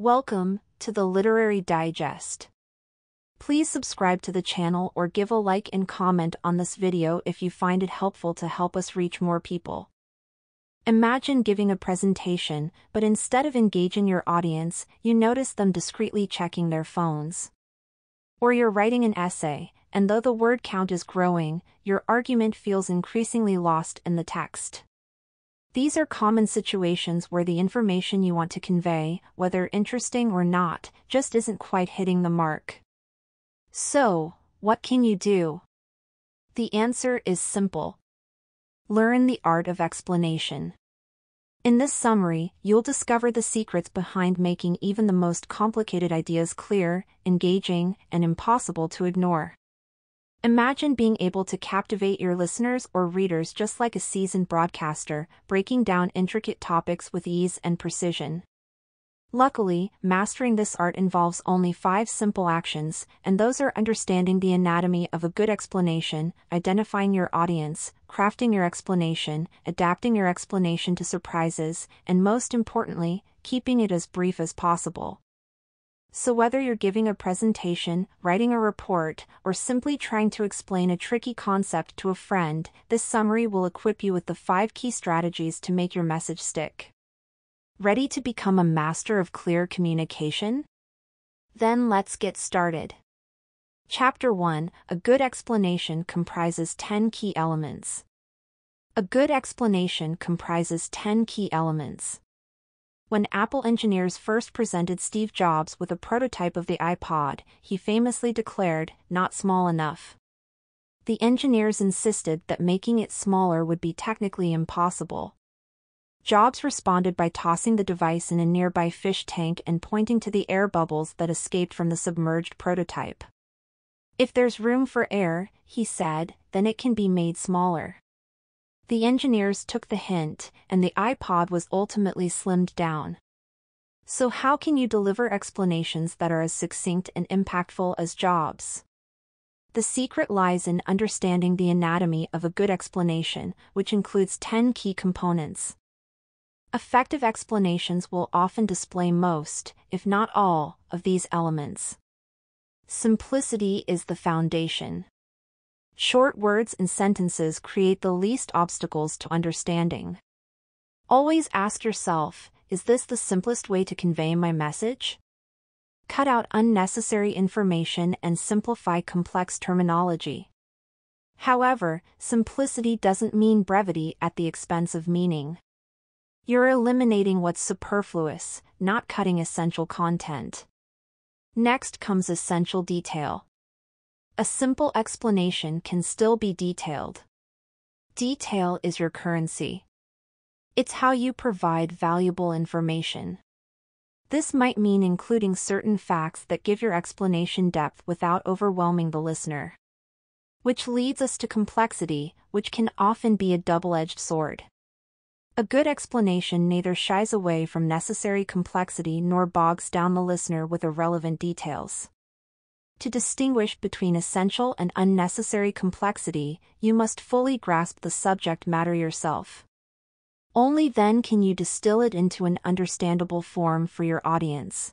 Welcome to the Literary Digest. Please subscribe to the channel or give a like and comment on this video if you find it helpful to help us reach more people. Imagine giving a presentation, but instead of engaging your audience, you notice them discreetly checking their phones. Or you're writing an essay, and though the word count is growing, your argument feels increasingly lost in the text. These are common situations where the information you want to convey, whether interesting or not, just isn't quite hitting the mark. So, what can you do? The answer is simple. Learn the art of explanation. In this summary, you'll discover the secrets behind making even the most complicated ideas clear, engaging, and impossible to ignore. Imagine being able to captivate your listeners or readers just like a seasoned broadcaster, breaking down intricate topics with ease and precision. Luckily, mastering this art involves only five simple actions, and those are understanding the anatomy of a good explanation, identifying your audience, crafting your explanation, adapting your explanation to surprises, and most importantly, keeping it as brief as possible. So whether you're giving a presentation, writing a report, or simply trying to explain a tricky concept to a friend, this summary will equip you with the 5 key strategies to make your message stick. Ready to become a master of clear communication? Then let's get started. Chapter 1 A good explanation comprises 10 key elements. A good explanation comprises 10 key elements. When Apple engineers first presented Steve Jobs with a prototype of the iPod, he famously declared, not small enough. The engineers insisted that making it smaller would be technically impossible. Jobs responded by tossing the device in a nearby fish tank and pointing to the air bubbles that escaped from the submerged prototype. If there's room for air, he said, then it can be made smaller. The engineers took the hint, and the iPod was ultimately slimmed down. So how can you deliver explanations that are as succinct and impactful as Jobs? The secret lies in understanding the anatomy of a good explanation, which includes 10 key components. Effective explanations will often display most, if not all, of these elements. Simplicity is the foundation. Short words and sentences create the least obstacles to understanding. Always ask yourself, is this the simplest way to convey my message? Cut out unnecessary information and simplify complex terminology. However, simplicity doesn't mean brevity at the expense of meaning. You're eliminating what's superfluous, not cutting essential content. Next comes essential detail. A simple explanation can still be detailed. Detail is your currency. It's how you provide valuable information. This might mean including certain facts that give your explanation depth without overwhelming the listener. Which leads us to complexity, which can often be a double-edged sword. A good explanation neither shies away from necessary complexity nor bogs down the listener with irrelevant details. To distinguish between essential and unnecessary complexity, you must fully grasp the subject matter yourself. Only then can you distill it into an understandable form for your audience.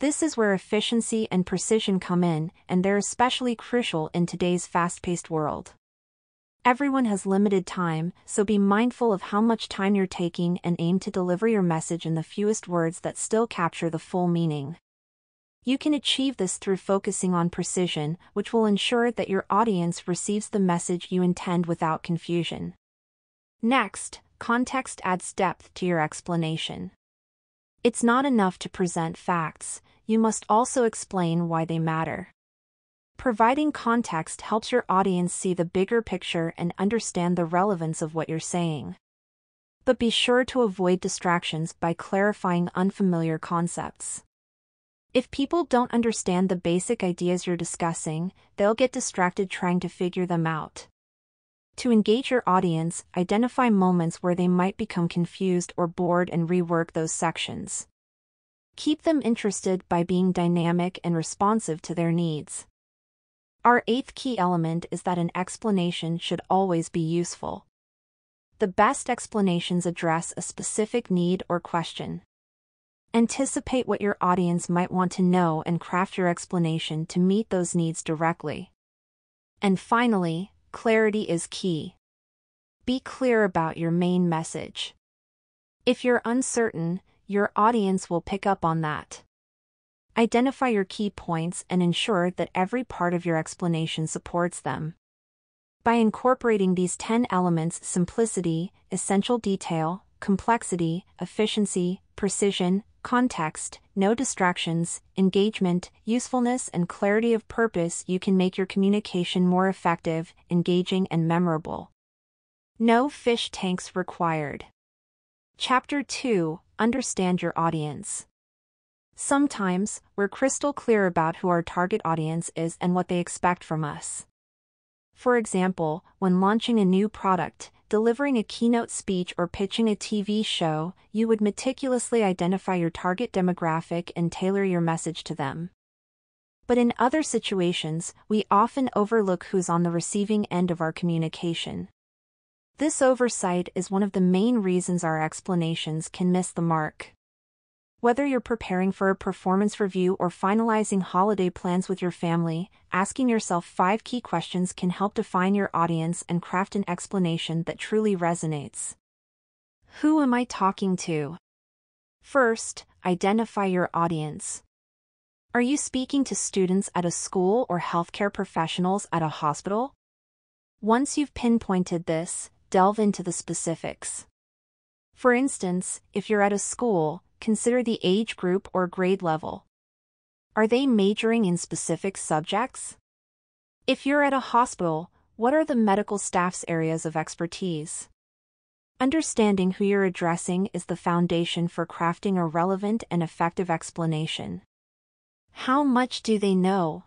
This is where efficiency and precision come in, and they're especially crucial in today's fast-paced world. Everyone has limited time, so be mindful of how much time you're taking and aim to deliver your message in the fewest words that still capture the full meaning. You can achieve this through focusing on precision, which will ensure that your audience receives the message you intend without confusion. Next, context adds depth to your explanation. It's not enough to present facts, you must also explain why they matter. Providing context helps your audience see the bigger picture and understand the relevance of what you're saying. But be sure to avoid distractions by clarifying unfamiliar concepts. If people don't understand the basic ideas you're discussing, they'll get distracted trying to figure them out. To engage your audience, identify moments where they might become confused or bored and rework those sections. Keep them interested by being dynamic and responsive to their needs. Our eighth key element is that an explanation should always be useful. The best explanations address a specific need or question. Anticipate what your audience might want to know and craft your explanation to meet those needs directly. And finally, clarity is key. Be clear about your main message. If you're uncertain, your audience will pick up on that. Identify your key points and ensure that every part of your explanation supports them. By incorporating these 10 elements simplicity, essential detail, complexity, efficiency, precision, context, no distractions, engagement, usefulness, and clarity of purpose, you can make your communication more effective, engaging, and memorable. No fish tanks required. Chapter 2 Understand your audience. Sometimes, we're crystal clear about who our target audience is and what they expect from us. For example, when launching a new product, delivering a keynote speech or pitching a TV show, you would meticulously identify your target demographic and tailor your message to them. But in other situations, we often overlook who's on the receiving end of our communication. This oversight is one of the main reasons our explanations can miss the mark. Whether you're preparing for a performance review or finalizing holiday plans with your family, asking yourself five key questions can help define your audience and craft an explanation that truly resonates. Who am I talking to? First, identify your audience. Are you speaking to students at a school or healthcare professionals at a hospital? Once you've pinpointed this, delve into the specifics. For instance, if you're at a school, consider the age group or grade level. Are they majoring in specific subjects? If you're at a hospital, what are the medical staff's areas of expertise? Understanding who you're addressing is the foundation for crafting a relevant and effective explanation. How much do they know?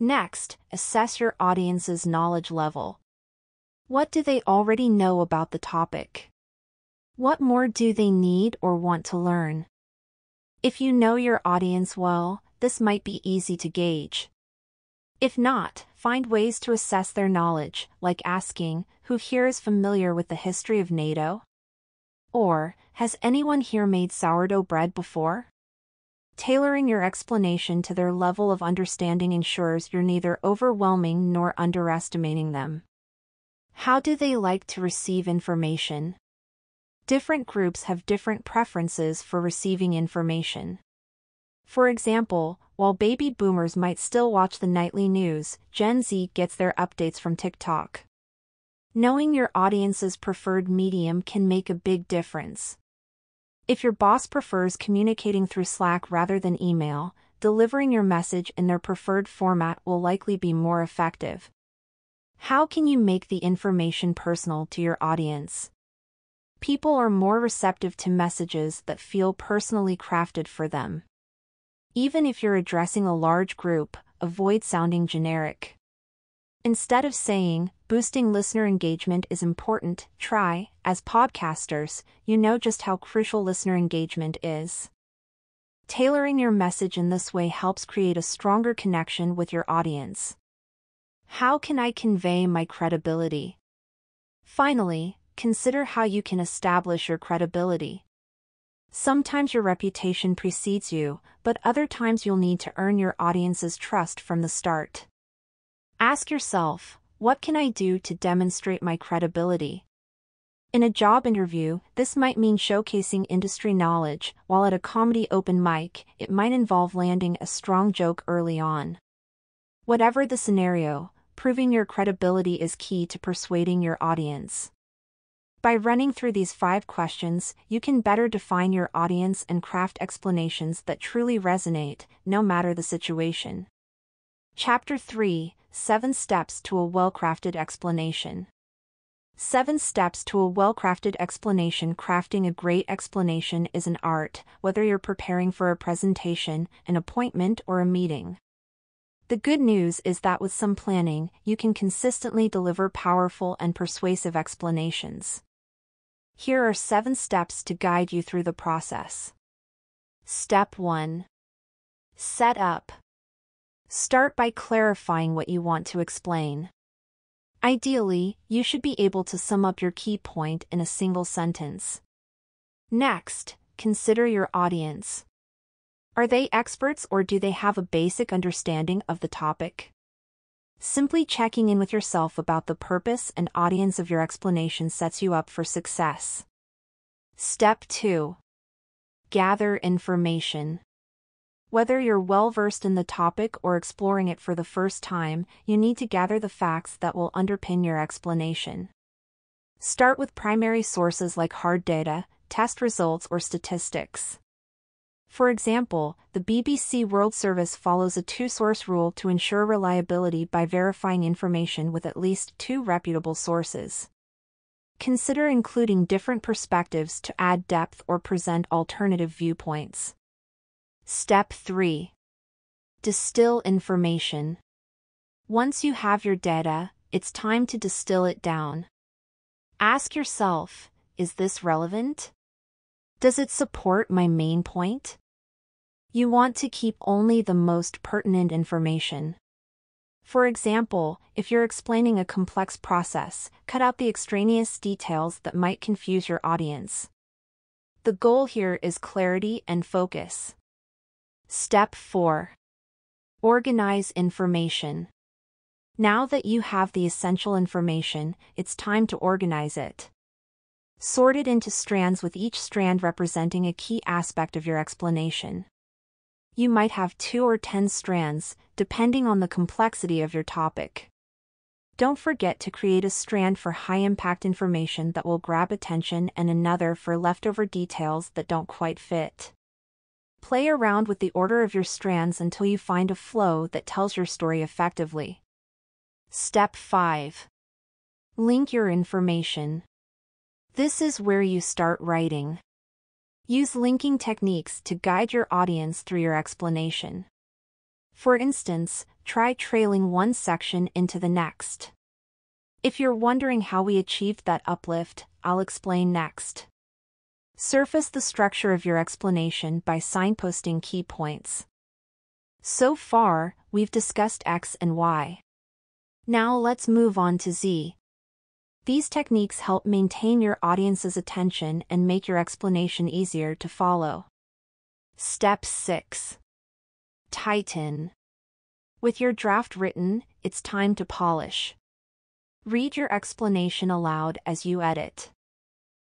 Next, assess your audience's knowledge level. What do they already know about the topic? What more do they need or want to learn? If you know your audience well, this might be easy to gauge. If not, find ways to assess their knowledge, like asking, who here is familiar with the history of NATO? Or, has anyone here made sourdough bread before? Tailoring your explanation to their level of understanding ensures you're neither overwhelming nor underestimating them. How do they like to receive information? Different groups have different preferences for receiving information. For example, while baby boomers might still watch the nightly news, Gen Z gets their updates from TikTok. Knowing your audience's preferred medium can make a big difference. If your boss prefers communicating through Slack rather than email, delivering your message in their preferred format will likely be more effective. How can you make the information personal to your audience? People are more receptive to messages that feel personally crafted for them. Even if you're addressing a large group, avoid sounding generic. Instead of saying, boosting listener engagement is important, try, as podcasters, you know just how crucial listener engagement is. Tailoring your message in this way helps create a stronger connection with your audience. How can I convey my credibility? Finally, consider how you can establish your credibility. Sometimes your reputation precedes you, but other times you'll need to earn your audience's trust from the start. Ask yourself, what can I do to demonstrate my credibility? In a job interview, this might mean showcasing industry knowledge, while at a comedy open mic, it might involve landing a strong joke early on. Whatever the scenario, proving your credibility is key to persuading your audience. By running through these five questions, you can better define your audience and craft explanations that truly resonate, no matter the situation. Chapter 3 7 Steps to a Well Crafted Explanation. 7 Steps to a Well Crafted Explanation Crafting a great explanation is an art, whether you're preparing for a presentation, an appointment, or a meeting. The good news is that with some planning, you can consistently deliver powerful and persuasive explanations. Here are seven steps to guide you through the process. Step 1. Set up. Start by clarifying what you want to explain. Ideally, you should be able to sum up your key point in a single sentence. Next, consider your audience. Are they experts or do they have a basic understanding of the topic? Simply checking in with yourself about the purpose and audience of your explanation sets you up for success. Step 2. Gather information. Whether you're well versed in the topic or exploring it for the first time, you need to gather the facts that will underpin your explanation. Start with primary sources like hard data, test results, or statistics. For example, the BBC World Service follows a two-source rule to ensure reliability by verifying information with at least two reputable sources. Consider including different perspectives to add depth or present alternative viewpoints. Step 3. Distill information. Once you have your data, it's time to distill it down. Ask yourself, is this relevant? Does it support my main point? You want to keep only the most pertinent information. For example, if you're explaining a complex process, cut out the extraneous details that might confuse your audience. The goal here is clarity and focus. Step 4. Organize information. Now that you have the essential information, it's time to organize it. Sort it into strands with each strand representing a key aspect of your explanation you might have two or ten strands, depending on the complexity of your topic. Don't forget to create a strand for high-impact information that will grab attention and another for leftover details that don't quite fit. Play around with the order of your strands until you find a flow that tells your story effectively. Step 5. Link your information. This is where you start writing. Use linking techniques to guide your audience through your explanation. For instance, try trailing one section into the next. If you're wondering how we achieved that uplift, I'll explain next. Surface the structure of your explanation by signposting key points. So far, we've discussed X and Y. Now let's move on to Z. These techniques help maintain your audience's attention and make your explanation easier to follow. Step 6. Tighten. With your draft written, it's time to polish. Read your explanation aloud as you edit.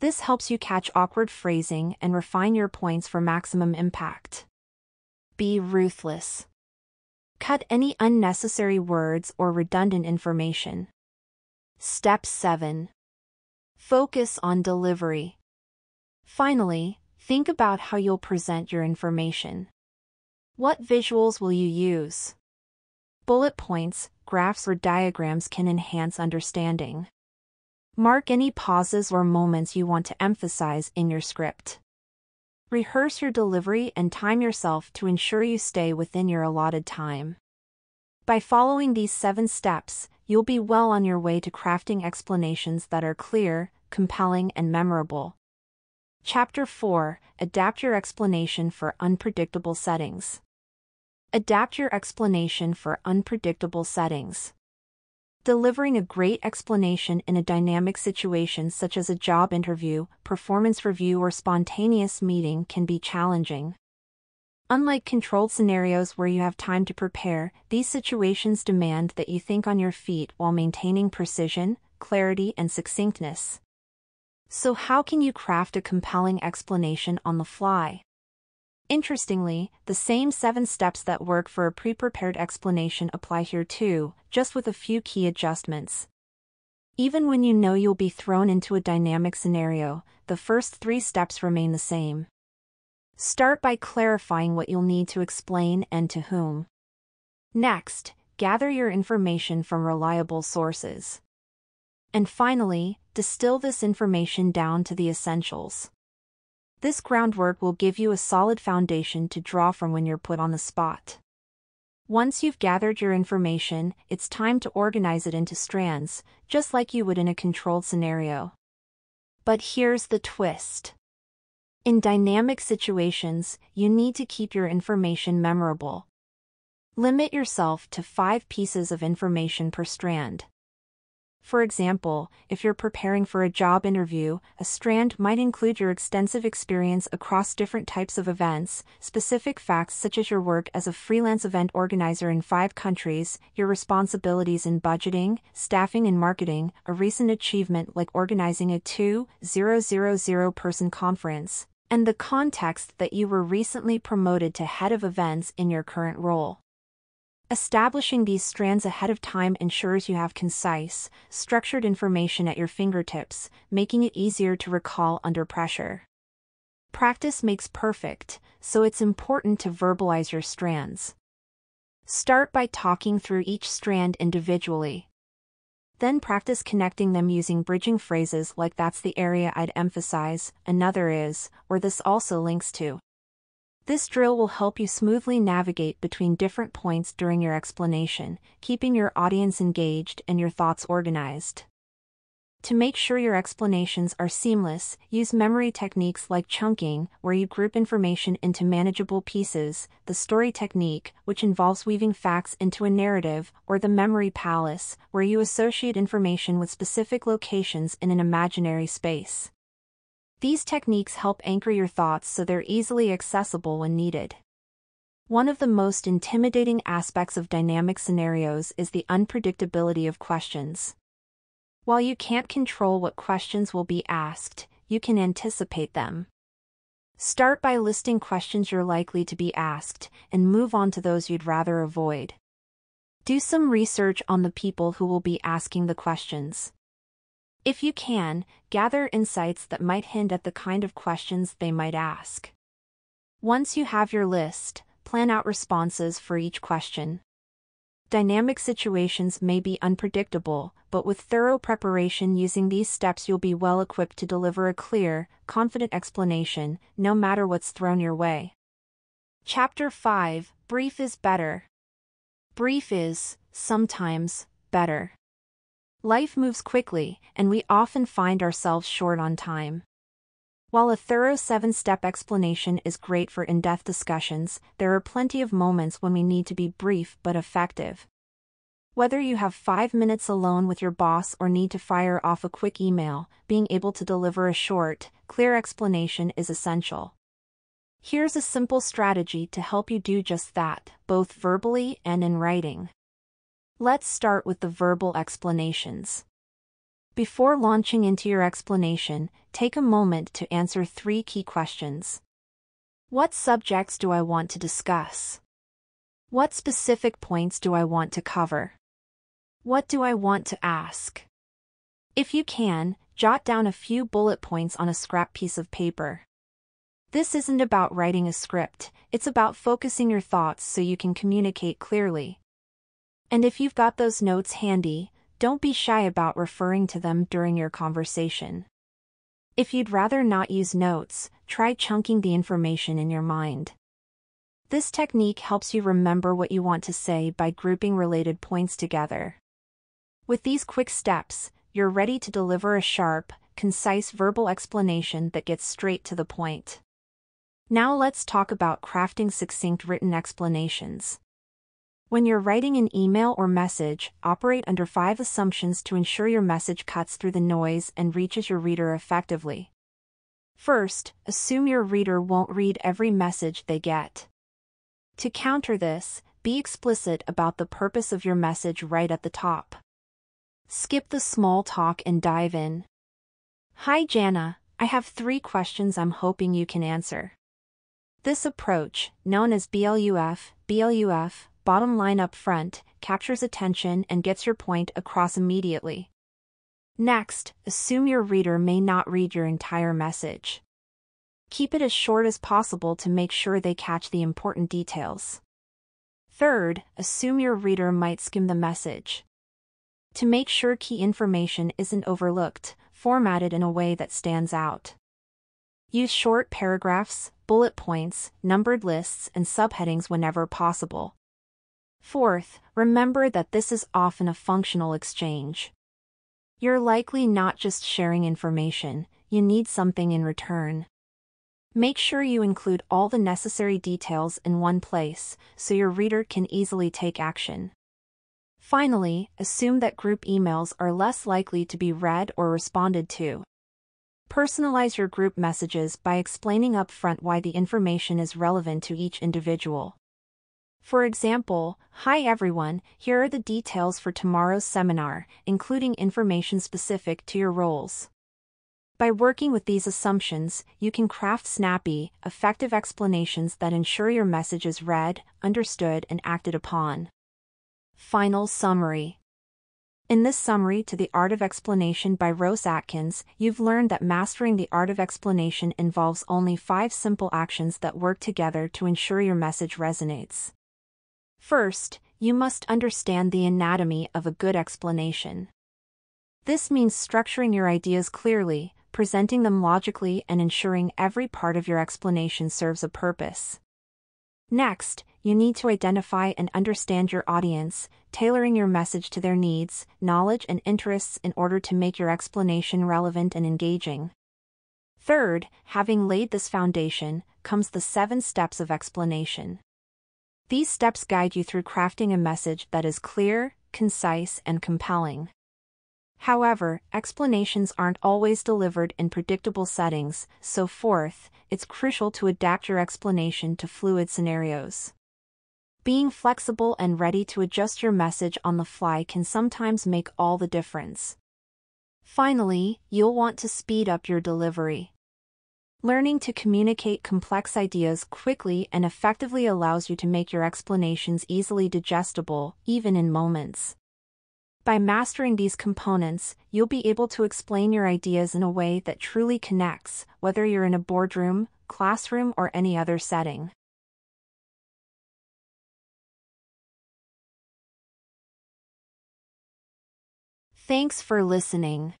This helps you catch awkward phrasing and refine your points for maximum impact. Be ruthless. Cut any unnecessary words or redundant information. Step 7. Focus on delivery. Finally, think about how you'll present your information. What visuals will you use? Bullet points, graphs or diagrams can enhance understanding. Mark any pauses or moments you want to emphasize in your script. Rehearse your delivery and time yourself to ensure you stay within your allotted time. By following these seven steps, you'll be well on your way to crafting explanations that are clear, compelling, and memorable. Chapter 4 Adapt your explanation for unpredictable settings. Adapt your explanation for unpredictable settings. Delivering a great explanation in a dynamic situation such as a job interview, performance review, or spontaneous meeting can be challenging. Unlike controlled scenarios where you have time to prepare, these situations demand that you think on your feet while maintaining precision, clarity, and succinctness. So, how can you craft a compelling explanation on the fly? Interestingly, the same seven steps that work for a pre prepared explanation apply here too, just with a few key adjustments. Even when you know you'll be thrown into a dynamic scenario, the first three steps remain the same. Start by clarifying what you'll need to explain and to whom. Next, gather your information from reliable sources. And finally, distill this information down to the essentials. This groundwork will give you a solid foundation to draw from when you're put on the spot. Once you've gathered your information, it's time to organize it into strands, just like you would in a controlled scenario. But here's the twist. In dynamic situations, you need to keep your information memorable. Limit yourself to five pieces of information per strand. For example, if you're preparing for a job interview, a strand might include your extensive experience across different types of events, specific facts such as your work as a freelance event organizer in five countries, your responsibilities in budgeting, staffing, and marketing, a recent achievement like organizing a 2,000 person conference, and the context that you were recently promoted to head of events in your current role. Establishing these strands ahead of time ensures you have concise, structured information at your fingertips, making it easier to recall under pressure. Practice makes perfect, so it's important to verbalize your strands. Start by talking through each strand individually. Then practice connecting them using bridging phrases like that's the area I'd emphasize, another is, or this also links to. This drill will help you smoothly navigate between different points during your explanation, keeping your audience engaged and your thoughts organized. To make sure your explanations are seamless, use memory techniques like chunking, where you group information into manageable pieces, the story technique, which involves weaving facts into a narrative, or the memory palace, where you associate information with specific locations in an imaginary space. These techniques help anchor your thoughts so they're easily accessible when needed. One of the most intimidating aspects of dynamic scenarios is the unpredictability of questions. While you can't control what questions will be asked, you can anticipate them. Start by listing questions you're likely to be asked, and move on to those you'd rather avoid. Do some research on the people who will be asking the questions. If you can, gather insights that might hint at the kind of questions they might ask. Once you have your list, plan out responses for each question. Dynamic situations may be unpredictable, but with thorough preparation using these steps you'll be well equipped to deliver a clear, confident explanation, no matter what's thrown your way. Chapter 5 Brief is Better Brief is, sometimes, better. Life moves quickly, and we often find ourselves short on time. While a thorough seven step explanation is great for in depth discussions, there are plenty of moments when we need to be brief but effective. Whether you have five minutes alone with your boss or need to fire off a quick email, being able to deliver a short, clear explanation is essential. Here's a simple strategy to help you do just that, both verbally and in writing. Let's start with the verbal explanations. Before launching into your explanation, take a moment to answer three key questions. What subjects do I want to discuss? What specific points do I want to cover? What do I want to ask? If you can, jot down a few bullet points on a scrap piece of paper. This isn't about writing a script, it's about focusing your thoughts so you can communicate clearly. And if you've got those notes handy, don't be shy about referring to them during your conversation. If you'd rather not use notes, try chunking the information in your mind. This technique helps you remember what you want to say by grouping related points together. With these quick steps, you're ready to deliver a sharp, concise verbal explanation that gets straight to the point. Now let's talk about crafting succinct written explanations. When you're writing an email or message, operate under five assumptions to ensure your message cuts through the noise and reaches your reader effectively. First, assume your reader won't read every message they get. To counter this, be explicit about the purpose of your message right at the top. Skip the small talk and dive in. Hi Jana, I have three questions I'm hoping you can answer. This approach, known as BLUF, BLUF, bottom line up front, captures attention and gets your point across immediately. Next, assume your reader may not read your entire message. Keep it as short as possible to make sure they catch the important details. Third, assume your reader might skim the message. To make sure key information isn't overlooked, format it in a way that stands out. Use short paragraphs, bullet points, numbered lists, and subheadings whenever possible. Fourth, remember that this is often a functional exchange. You're likely not just sharing information, you need something in return. Make sure you include all the necessary details in one place so your reader can easily take action. Finally, assume that group emails are less likely to be read or responded to. Personalize your group messages by explaining upfront why the information is relevant to each individual. For example, Hi everyone, here are the details for tomorrow's seminar, including information specific to your roles. By working with these assumptions, you can craft snappy, effective explanations that ensure your message is read, understood, and acted upon. Final Summary In this summary to The Art of Explanation by Ros Atkins, you've learned that mastering the art of explanation involves only five simple actions that work together to ensure your message resonates. First, you must understand the anatomy of a good explanation. This means structuring your ideas clearly, presenting them logically, and ensuring every part of your explanation serves a purpose. Next, you need to identify and understand your audience, tailoring your message to their needs, knowledge, and interests in order to make your explanation relevant and engaging. Third, having laid this foundation, comes the seven steps of explanation. These steps guide you through crafting a message that is clear, concise, and compelling. However, explanations aren't always delivered in predictable settings, so fourth, it's crucial to adapt your explanation to fluid scenarios. Being flexible and ready to adjust your message on the fly can sometimes make all the difference. Finally, you'll want to speed up your delivery. Learning to communicate complex ideas quickly and effectively allows you to make your explanations easily digestible, even in moments. By mastering these components, you'll be able to explain your ideas in a way that truly connects, whether you're in a boardroom, classroom, or any other setting. Thanks for listening.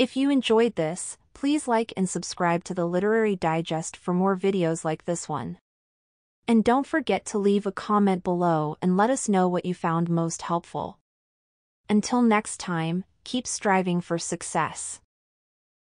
If you enjoyed this, please like and subscribe to the Literary Digest for more videos like this one. And don't forget to leave a comment below and let us know what you found most helpful. Until next time, keep striving for success.